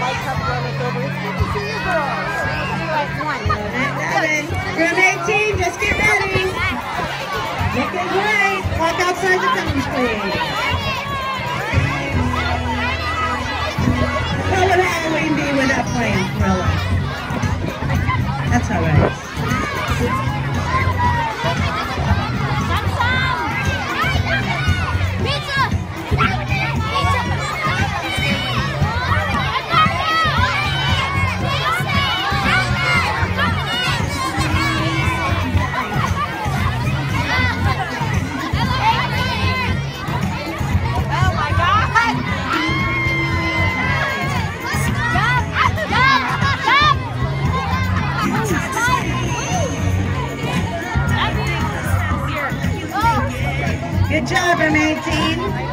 Eleven. Room 18, just get ready. Looking great. Walk outside the cones, please. What would Halloween be without playing Thriller? That's all right. Good job, M18.